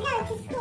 No,